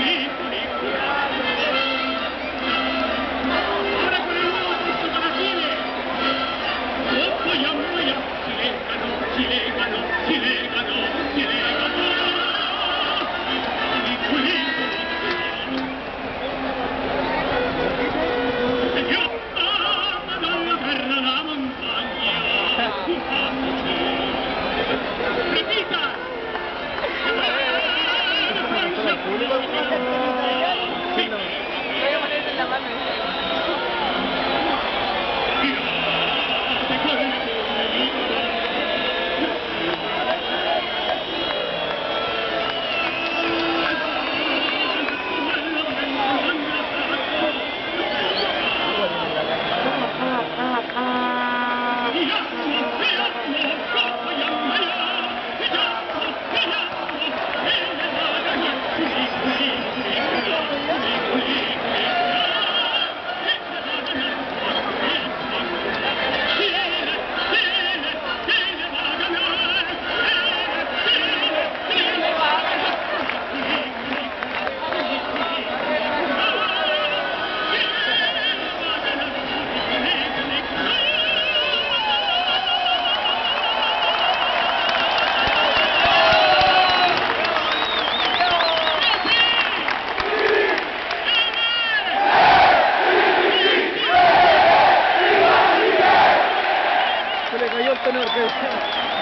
きれいかのきれいかのきれいかのきれい Thank you. Se le cayó el tenor que...